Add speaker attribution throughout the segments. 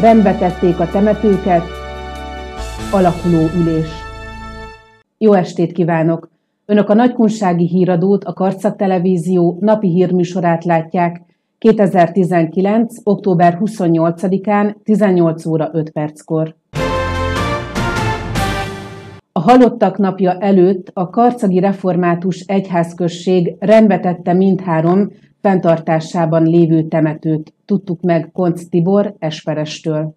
Speaker 1: rendbe tették a temetőket, alakuló ülés. Jó estét kívánok! Önök a Nagykunsági Híradót, a Karcak Televízió napi hírműsorát látják 2019. október 28-án 18 óra 5 perckor. A halottak napja előtt a Karcagi Református Egyházközség rendbetette mindhárom fenntartásában lévő temetőt. Tudtuk meg Konc Tibor Esperestől.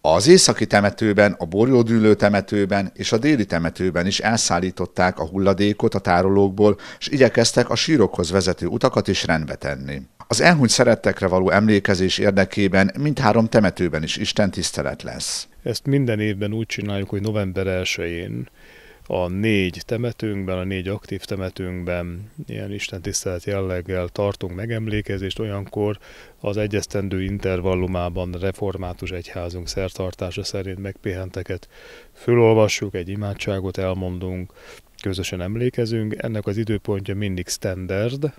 Speaker 2: Az északi temetőben, a borjódülő temetőben és a déli temetőben is elszállították a hulladékot a tárolókból, és igyekeztek a sírokhoz vezető utakat is rendbe tenni. Az elhunyt szerettekre való emlékezés érdekében mindhárom temetőben is Isten tisztelet lesz.
Speaker 3: Ezt minden évben úgy csináljuk, hogy november 1-én a négy temetőnkben, a négy aktív temetőnkben ilyen istentisztelet jelleggel tartunk megemlékezést, olyankor az egyesztendő intervallumában református egyházunk szertartása szerint megpihenteket fölolvassuk, egy imádságot elmondunk, közösen emlékezünk. Ennek az időpontja mindig standard,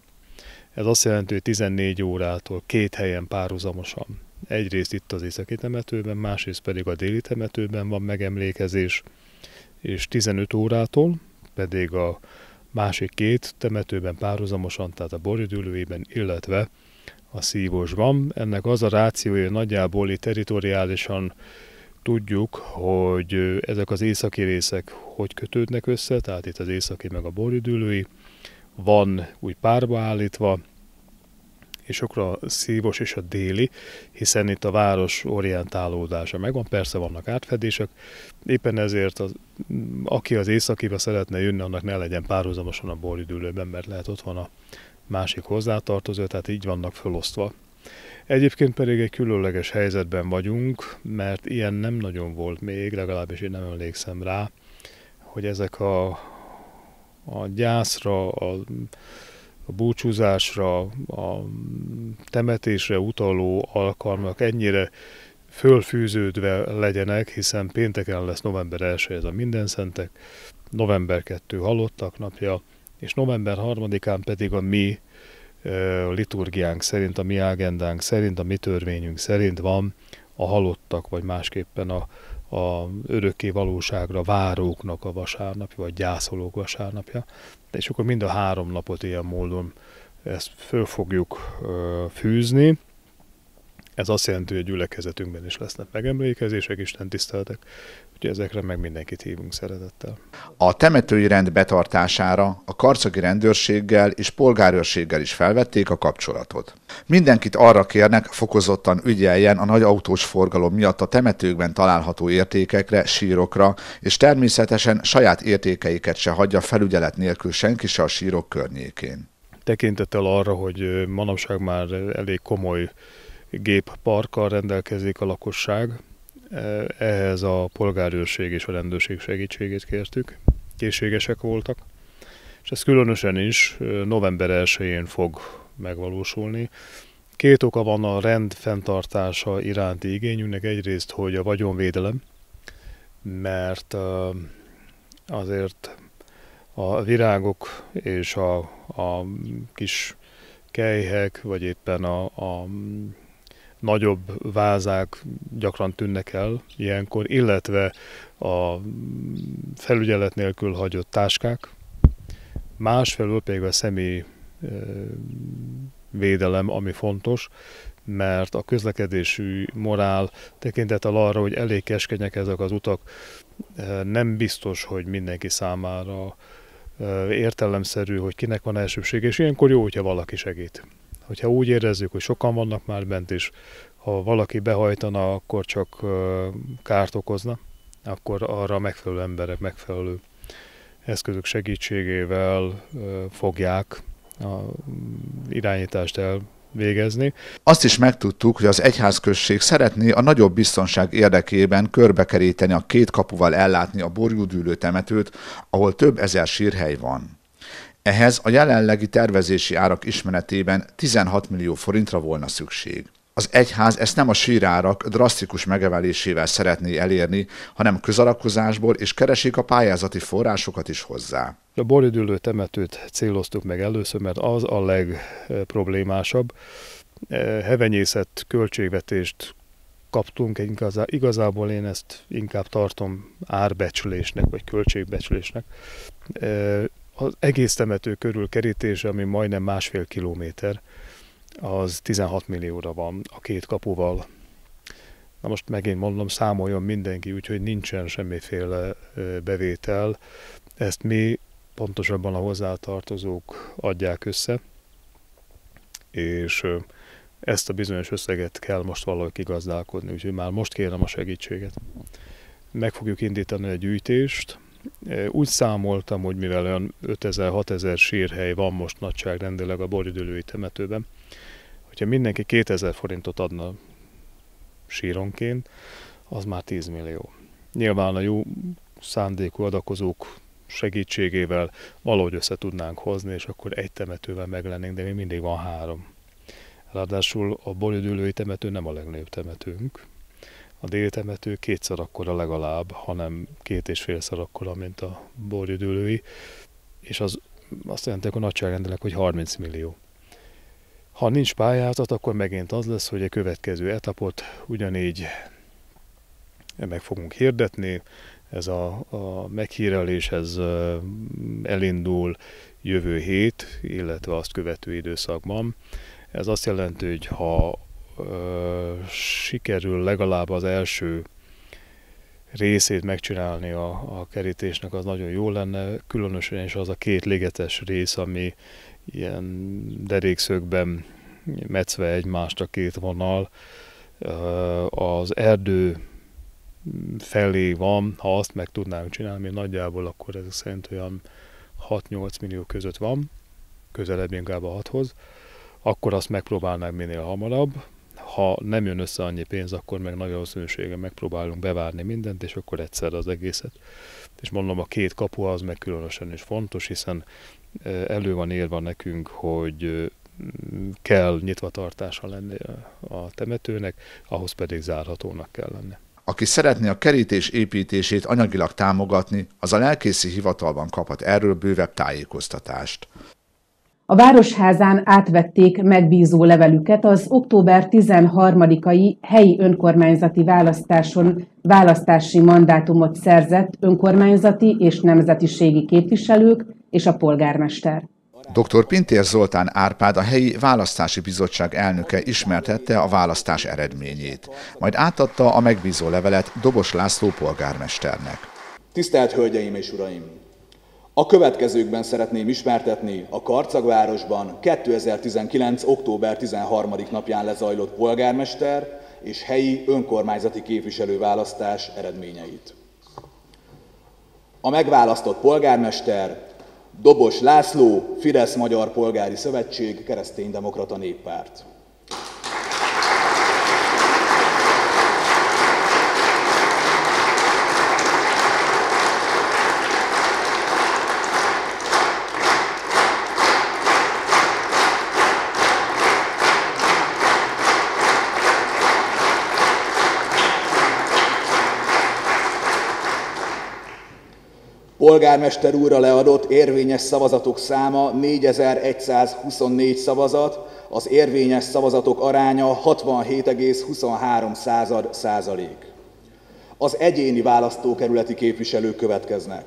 Speaker 3: ez azt jelenti, hogy 14 órától két helyen párhuzamosan. Egyrészt itt az északi temetőben, másrészt pedig a déli temetőben van megemlékezés, és 15 órától pedig a másik két temetőben párhuzamosan, tehát a borjudülőjében, illetve a szívosban. Ennek az a rációja, nagyjából itt teritoriálisan tudjuk, hogy ezek az északi részek hogy kötődnek össze, tehát itt az északi meg a borjudülői, van úgy párba állítva, és akkor a szívos és a déli, hiszen itt a város orientálódása megvan, persze vannak átfedések, éppen ezért az, aki az északiba szeretne jönni, annak ne legyen párhuzamosan a borüdülőben, mert lehet ott van a másik hozzátartozó, tehát így vannak felosztva. Egyébként pedig egy különleges helyzetben vagyunk, mert ilyen nem nagyon volt még, legalábbis én nem emlékszem rá, hogy ezek a, a gyászra, a a búcsúzásra, a temetésre utaló alkalmak ennyire fölfűződve legyenek, hiszen pénteken lesz november 1 ez a Mindenszentek, november 2 halottak napja, és november 3-án pedig a mi liturgiánk szerint, a mi agendánk szerint, a mi törvényünk szerint van a halottak, vagy másképpen a, a örökké valóságra váróknak a vasárnapja, vagy gyászolók vasárnapja. És akkor mind a három napot ilyen módon ezt föl fogjuk fűzni. Ez azt jelenti, hogy a gyülekezetünkben is lesznek megemlékezések, Isten tiszteletek, úgyhogy ezekre meg mindenkit hívunk szeretettel.
Speaker 2: A temetői rend betartására a karcagi rendőrséggel és polgárőrséggel is felvették a kapcsolatot. Mindenkit arra kérnek, fokozottan ügyeljen a nagy autós forgalom miatt a temetőkben található értékekre, sírokra, és természetesen saját értékeiket se hagyja felügyelet nélkül senki se a sírok környékén.
Speaker 3: Tekintettel arra, hogy manapság már elég komoly gépparkkal rendelkezik a lakosság, ehhez a polgárőrség és a rendőrség segítségét kértük, készségesek voltak, és ez különösen is november 1-én fog megvalósulni. Két oka van a rend fenntartása iránti igényünknek. Egyrészt, hogy a vagyonvédelem, mert azért a virágok és a, a kis kejhek, vagy éppen a, a nagyobb vázák gyakran tűnnek el ilyenkor, illetve a felügyelet nélkül hagyott táskák, másfelől pedig a személy védelem, ami fontos, mert a közlekedésű morál tekintettel arra, hogy elég keskenyek ezek az utak, nem biztos, hogy mindenki számára értelemszerű, hogy kinek van elsőség, és ilyenkor jó, hogyha valaki segít. Hogyha úgy érezzük, hogy sokan vannak már bent, és ha valaki behajtana, akkor csak kárt okozna, akkor arra megfelelő emberek megfelelő eszközök segítségével fogják a irányítást elvégezni.
Speaker 2: Azt is megtudtuk, hogy az egyházközség szeretné a nagyobb biztonság érdekében körbekeríteni a két kapuval ellátni a borjúdülő temetőt, ahol több ezer sírhely van. Ehhez a jelenlegi tervezési árak ismeretében 16 millió forintra volna szükség. Az egyház ezt nem a sírárak drasztikus megemelésével szeretné elérni, hanem közalakozásból és keresik a pályázati forrásokat is hozzá.
Speaker 3: A boridülő temetőt céloztuk meg először, mert az a legproblémásabb. Hevenyészet költségvetést kaptunk, igazá, igazából én ezt inkább tartom árbecsülésnek, vagy költségbecsülésnek. Az egész temető körül kerítése, ami majdnem másfél kilométer, az 16 millióra van a két kapuval. Na most megint mondom, számoljon mindenki, úgyhogy nincsen semmiféle bevétel. Ezt mi pontosabban a hozzátartozók adják össze, és ezt a bizonyos összeget kell most valahogy kigazdálkodni, úgyhogy már most kérem a segítséget. Meg fogjuk indítani egy gyűjtést. Úgy számoltam, hogy mivel olyan 5000-6000 sírhely van most nagyságrendileg a boridülői temetőben, hogyha mindenki 2000 forintot adna síronként, az már 10 millió. Nyilván a jó szándékú adakozók segítségével valahogy össze tudnánk hozni, és akkor egy temetővel meglennénk, de még mindig van három. Ráadásul a bolidülői temető nem a legnagyobb temetőnk. A déltemető kétszer akkora legalább, hanem két és félszer akkora, mint a bolidülői, és az azt jelenti, a nagyságrendileg, hogy 30 millió. Ha nincs pályázat, akkor megint az lesz, hogy a következő etapot ugyanígy meg fogunk hirdetni, ez a, a meghírelés ez elindul jövő hét, illetve azt követő időszakban. Ez azt jelenti, hogy ha sikerül legalább az első részét megcsinálni a, a kerítésnek, az nagyon jó lenne, különösen is az a két ligetes rész, ami ilyen derékszögben metszve egymást a két vonal, az erdő felé van, ha azt meg tudnánk csinálni, nagyjából akkor ez szerint olyan 6-8 millió között van, közelebb inkább a 6-hoz, akkor azt megpróbálnánk minél hamarabb. Ha nem jön össze annyi pénz, akkor meg nagy valószínűséggel megpróbálunk bevárni mindent, és akkor egyszer az egészet. És mondom, a két kapu az meg különösen is fontos, hiszen elő van érve nekünk, hogy kell nyitvatartása lenni a temetőnek, ahhoz pedig zárhatónak kell lenni.
Speaker 2: Aki szeretné a kerítés építését anyagilag támogatni, az a lelkészi hivatalban kaphat erről bővebb tájékoztatást.
Speaker 1: A Városházán átvették megbízó levelüket az október 13-ai helyi önkormányzati választáson választási mandátumot szerzett önkormányzati és nemzetiségi képviselők és a polgármester.
Speaker 2: Dr. Pintér Zoltán Árpád, a helyi választási bizottság elnöke ismertette a választás eredményét, majd átadta a megbízó levelet Dobos László polgármesternek.
Speaker 4: Tisztelt Hölgyeim és Uraim! A következőkben szeretném ismertetni a Karcagvárosban 2019. október 13. napján lezajlott polgármester és helyi önkormányzati képviselőválasztás eredményeit. A megválasztott polgármester Dobos László, Fidesz Magyar Polgári Szövetség, Kereszténydemokrata Néppárt. Polgármester úrra leadott érvényes szavazatok száma 4124 szavazat, az érvényes szavazatok aránya 67,23 század százalék. Az egyéni választókerületi képviselők következnek.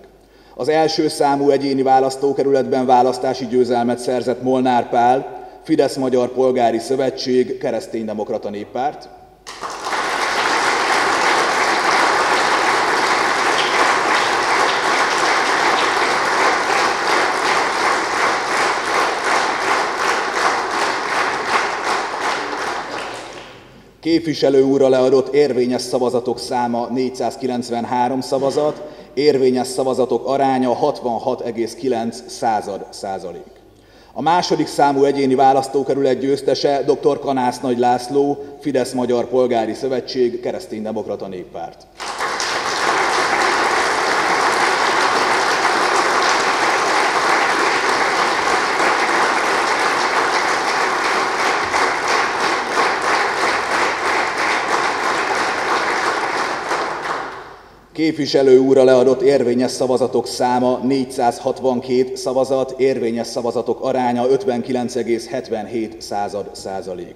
Speaker 4: Az első számú egyéni választókerületben választási győzelmet szerzett Molnár Pál, Fidesz Magyar Polgári Szövetség, Kereszténydemokrata Néppárt. Képviselő úrra leadott érvényes szavazatok száma 493 szavazat, érvényes szavazatok aránya 66,9 század százalék. A második számú egyéni választókerület győztese dr. Kanász Nagy László, Fidesz Magyar Polgári Szövetség, Kereszténydemokrata Néppárt. Képviselő úrra leadott érvényes szavazatok száma 462 szavazat, érvényes szavazatok aránya 59,77 század százalék.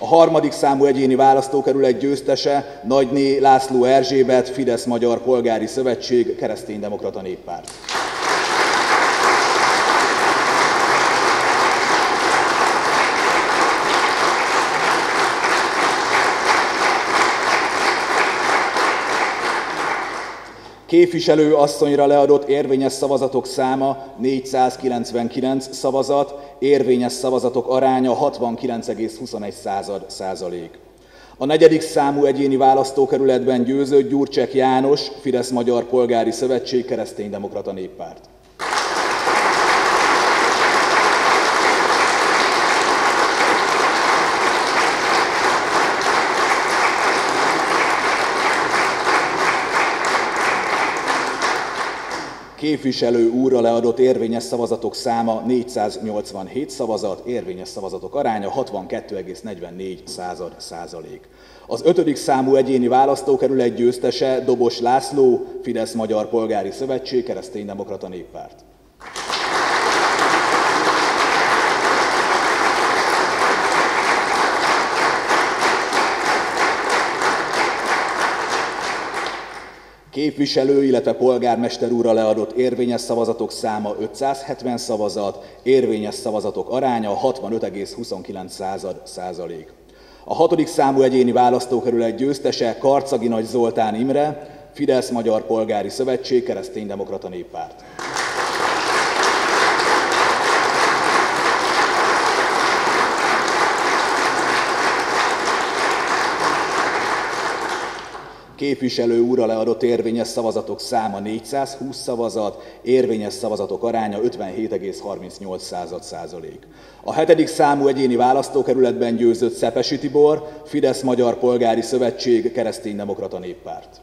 Speaker 4: A harmadik számú egyéni választókerület győztese Nagyné László Erzsébet, Fidesz Magyar Polgári Szövetség, Kereszténydemokrata Néppárt. Képviselő asszonyra leadott érvényes szavazatok száma 499 szavazat, érvényes szavazatok aránya 69,21 százalék. A negyedik számú egyéni választókerületben győzött Gyurcsek János, Fidesz Magyar Polgári Szövetség, Kereszténydemokrata Néppárt. Képviselő úrra leadott érvényes szavazatok száma 487 szavazat, érvényes szavazatok aránya 62,44 század százalék. Az ötödik számú egyéni választókerület győztese Dobos László, Fidesz Magyar Polgári Szövetség, Kereszténydemokrata Néppárt. Képviselő, illetve polgármester úrra leadott érvényes szavazatok száma 570 szavazat, érvényes szavazatok aránya 65,29 százalék. A hatodik számú egyéni választókerület győztese Karcagi Nagy Zoltán Imre, Fidesz Magyar Polgári Szövetség, Kereszténydemokrata Néppárt. Képviselő úrra leadott érvényes szavazatok száma 420 szavazat, érvényes szavazatok aránya 57,38 százalék. A hetedik számú egyéni választókerületben győzött Szepesi Tibor, Fidesz Magyar Polgári Szövetség, Kereszténydemokrata Néppárt.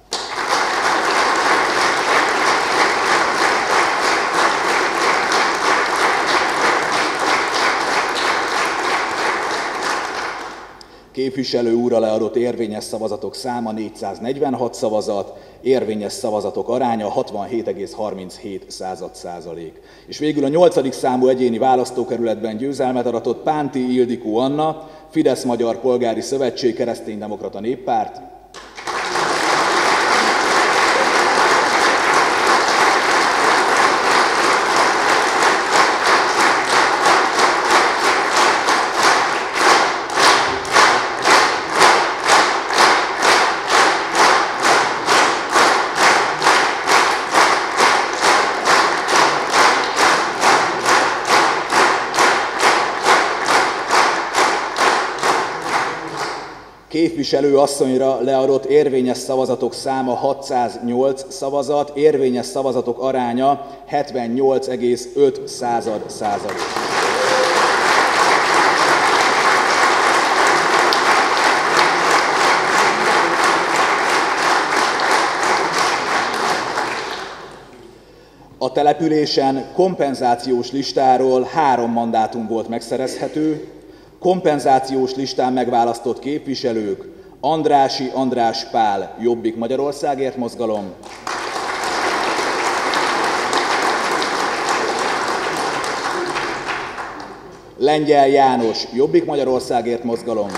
Speaker 4: Képviselő úrra leadott érvényes szavazatok száma 446 szavazat, érvényes szavazatok aránya 67,37 század százalék. És végül a nyolcadik számú egyéni választókerületben győzelmet aratott Pánti Ildikó Anna, Fidesz Magyar Polgári Szövetség, Kereszténydemokrata Néppárt, képviselő asszonyra leadott érvényes szavazatok száma 608 szavazat, érvényes szavazatok aránya 78,5 század százalék. A településen kompenzációs listáról három mandátum volt megszerezhető, kompenzációs listán megválasztott képviselők Andrási András Pál Jobbik Magyarországért mozgalom, Lengyel János Jobbik Magyarországért mozgalom,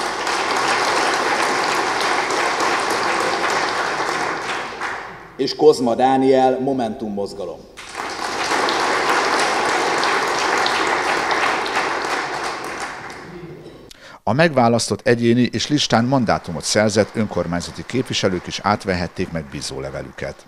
Speaker 4: és Kozma Dániel Momentum mozgalom.
Speaker 2: A megválasztott egyéni és listán mandátumot szerzett önkormányzati képviselők is átvehették meg bízólevelüket.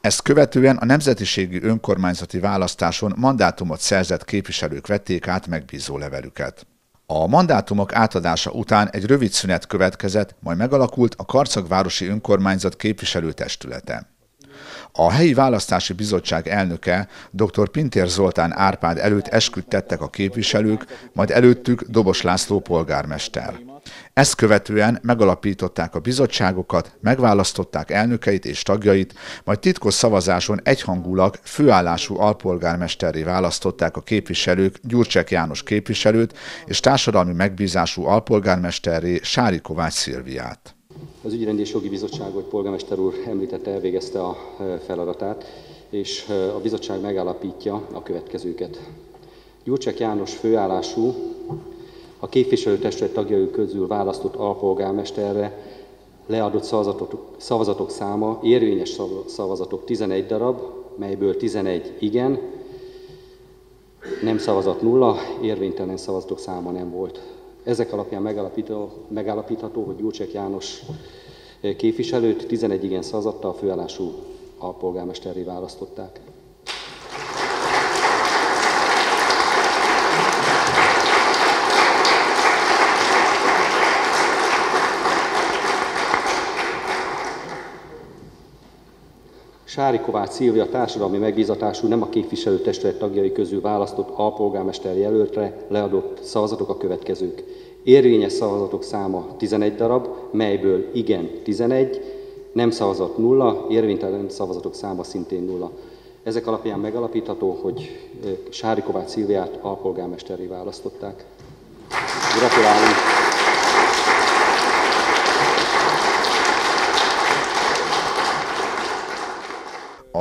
Speaker 2: Ezt követően a nemzetiségi önkormányzati választáson mandátumot szerzett képviselők vették át megbízólevelüket. A mandátumok átadása után egy rövid szünet következett, majd megalakult a Karcagvárosi Önkormányzat képviselőtestülete. A helyi választási bizottság elnöke dr. Pintér Zoltán Árpád előtt esküdtettek a képviselők, majd előttük Dobos László polgármester. Ezt követően megalapították a bizottságokat, megválasztották elnökeit és tagjait, majd titkos szavazáson egyhangulag főállású alpolgármesterré választották a képviselők Gyurcsek János képviselőt és társadalmi megbízású alpolgármesterré Sári Kovács Szilviát.
Speaker 5: Az Ügyrendi és Jogi Bizottság, hogy polgármester úr említette, elvégezte a e, feladatát, és e, a bizottság megállapítja a következőket. Gyurcsek János főállású A képviselőtestület tagjai közül választott alpolgármesterre leadott szavazatok, szavazatok száma érvényes szavazatok 11 darab, melyből 11 igen, nem szavazat nulla, érvénytelen szavazatok száma nem volt. Ezek alapján megállapítható, hogy Gyurcsek János képviselőt 11 igen szavazattal főállású alpolgármesterré választották. Sári Kovács Szilvia társadalmi megbízatású nem a képviselőtestület tagjai közül választott alpolgármester jelöltre leadott szavazatok a következők. Érvényes szavazatok száma 11 darab, melyből igen 11, nem szavazat nulla, érvénytelen szavazatok száma szintén nulla. Ezek alapján megalapítható, hogy Sári Kovács Szilviát alpolgármesterré választották. Gratulálunk!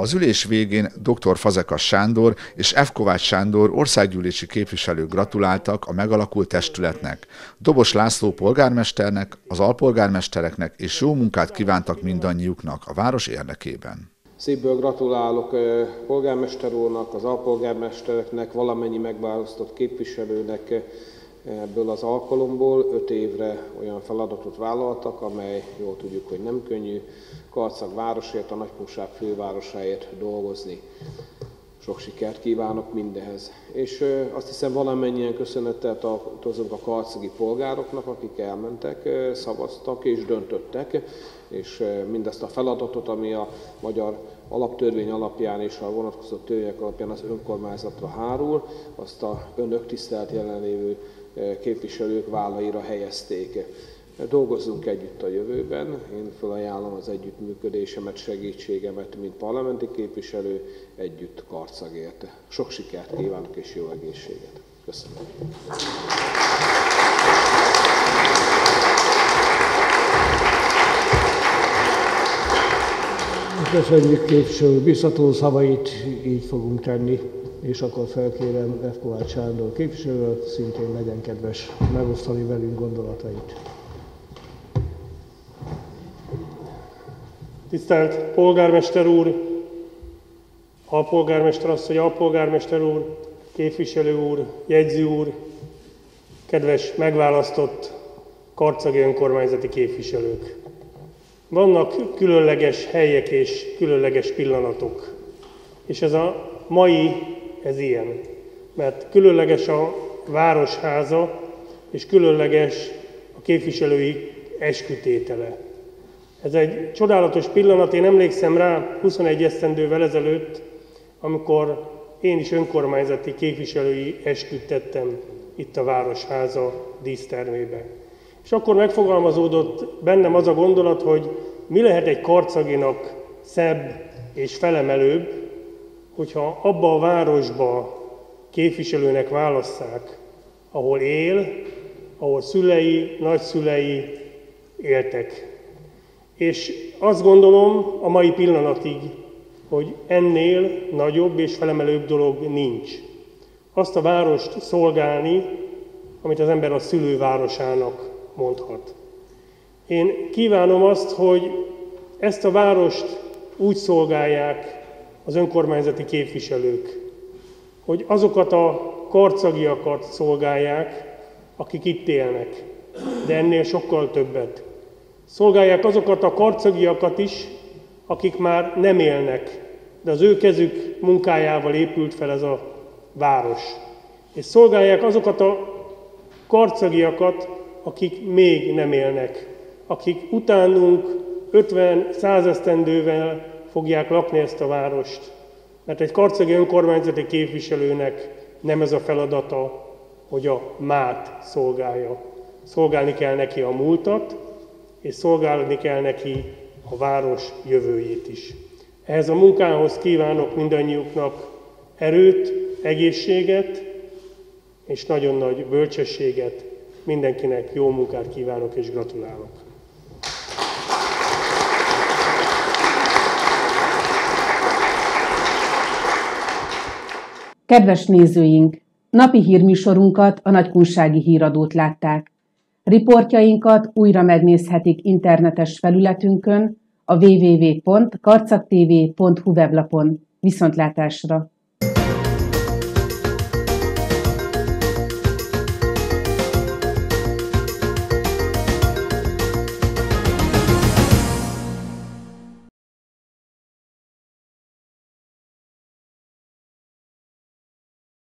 Speaker 2: Az ülés végén dr. Fazekas Sándor és F. Kovács Sándor országgyűlési képviselők gratuláltak a megalakult testületnek. Dobos László polgármesternek, az alpolgármestereknek és jó munkát kívántak mindannyiuknak a város érdekében.
Speaker 6: Szívből gratulálok polgármester úrnak, az alpolgármestereknek, valamennyi megválasztott képviselőnek, Ebből az alkalomból öt évre olyan feladatot vállaltak, amely jól tudjuk, hogy nem könnyű, Karcag városért, a Nagypunság fővárosáért dolgozni. Sok sikert kívánok mindehez. És azt hiszem valamennyien köszönettel tartozunk a karcagi polgároknak, akik elmentek, szavaztak és döntöttek, és mindezt a feladatot, ami a magyar alaptörvény alapján és a vonatkozó törvények alapján az önkormányzatra hárul, azt a önök tisztelt jelenlévő képviselők vállaira helyezték. Dolgozzunk együtt a jövőben, én felajánlom az együttműködésemet, segítségemet, mint parlamenti képviselő, együtt karcagért. Sok sikert kívánok és jó egészséget. Köszönöm.
Speaker 7: Köszönjük képviselő biztató szavait, így fogunk tenni és akkor felkérem F. Kovács Sándor képviselőt, szintén legyen kedves megosztani velünk gondolatait.
Speaker 8: Tisztelt polgármester úr, alpolgármester asszony, alpolgármester úr, képviselő úr, jegyző úr, kedves megválasztott karcagi önkormányzati képviselők. Vannak különleges helyek és különleges pillanatok, és ez a mai ez ilyen. Mert különleges a városháza, és különleges a képviselői eskütétele. Ez egy csodálatos pillanat, én emlékszem rá 21 esztendővel ezelőtt, amikor én is önkormányzati képviselői esküdtettem itt a Városháza dísztermébe. És akkor megfogalmazódott bennem az a gondolat, hogy mi lehet egy karcaginak szebb és felemelőbb, hogyha abba a városba képviselőnek válasszák, ahol él, ahol szülei, nagyszülei éltek. És azt gondolom a mai pillanatig, hogy ennél nagyobb és felemelőbb dolog nincs. Azt a várost szolgálni, amit az ember a szülővárosának mondhat. Én kívánom azt, hogy ezt a várost úgy szolgálják az önkormányzati képviselők, hogy azokat a karcagiakat szolgálják, akik itt élnek, de ennél sokkal többet. Szolgálják azokat a karcagiakat is, akik már nem élnek, de az ő kezük munkájával épült fel ez a város. És szolgálják azokat a karcagiakat, akik még nem élnek, akik utánunk 50 százesztendővel fogják lakni ezt a várost. Mert egy karcegi önkormányzati képviselőnek nem ez a feladata, hogy a mát szolgálja. Szolgálni kell neki a múltat, és szolgálni kell neki a város jövőjét is. Ehhez a munkához kívánok mindannyiuknak erőt, egészséget és nagyon nagy bölcsességet. Mindenkinek jó munkát kívánok és gratulálok.
Speaker 1: Kedves nézőink, Napi hírműsorunkat a nagykunsági híradót látták. Riportjainkat újra megnézhetik internetes felületünkön, a www.karcaktv.hu weblapon. Viszontlátásra!